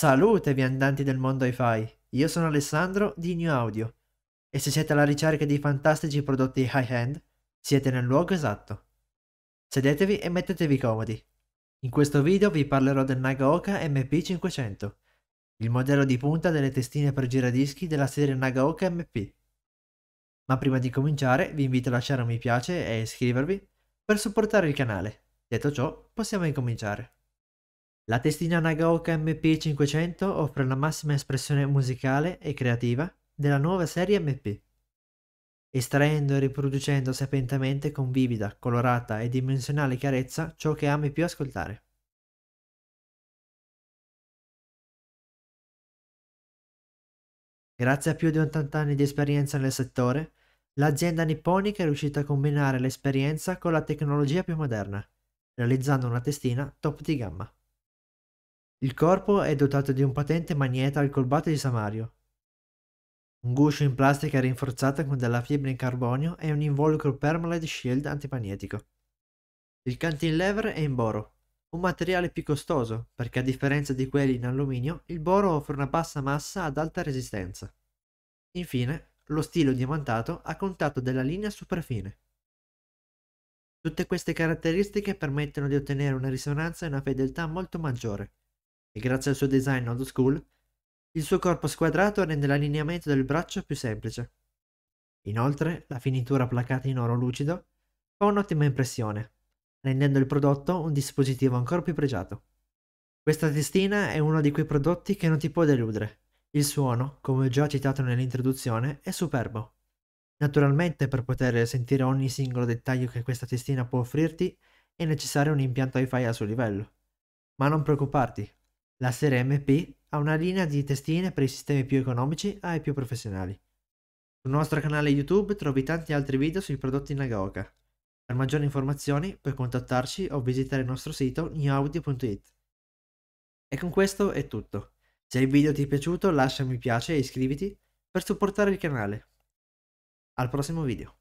Salute viandanti del mondo hi-fi, io sono Alessandro di New Audio e se siete alla ricerca di fantastici prodotti high-end, siete nel luogo esatto. Sedetevi e mettetevi comodi. In questo video vi parlerò del Nagaoka MP500, il modello di punta delle testine per giradischi della serie Nagaoka MP. Ma prima di cominciare vi invito a lasciare un mi piace e iscrivervi per supportare il canale. Detto ciò, possiamo incominciare. La testina Nagaoka MP500 offre la massima espressione musicale e creativa della nuova serie MP. Estraendo e riproducendo sapientemente con vivida, colorata e dimensionale chiarezza ciò che ami più ascoltare. Grazie a più di 80 anni di esperienza nel settore, l'azienda nipponica è riuscita a combinare l'esperienza con la tecnologia più moderna, realizzando una testina top di gamma. Il corpo è dotato di un potente magneta al colbato di Samario, un guscio in plastica rinforzata con della fibra in carbonio e un involucro permalite shield antimagnetico. Il cantilever è in boro, un materiale più costoso perché a differenza di quelli in alluminio il boro offre una bassa massa ad alta resistenza. Infine, lo stilo diamantato ha contatto della linea superfine. Tutte queste caratteristiche permettono di ottenere una risonanza e una fedeltà molto maggiore, e grazie al suo design old school, il suo corpo squadrato rende l'allineamento del braccio più semplice. Inoltre, la finitura placata in oro lucido fa un'ottima impressione, rendendo il prodotto un dispositivo ancora più pregiato. Questa testina è uno di quei prodotti che non ti può deludere. Il suono, come ho già citato nell'introduzione, è superbo. Naturalmente per poter sentire ogni singolo dettaglio che questa testina può offrirti è necessario un impianto hi-fi a suo livello. Ma non preoccuparti, la serie MP ha una linea di testine per i sistemi più economici ai più professionali. Sul nostro canale YouTube trovi tanti altri video sui prodotti Nagaoka. Per maggiori informazioni puoi contattarci o visitare il nostro sito newaudio.it. E con questo è tutto. Se il video ti è piaciuto lascia mi piace e iscriviti per supportare il canale. Al prossimo video.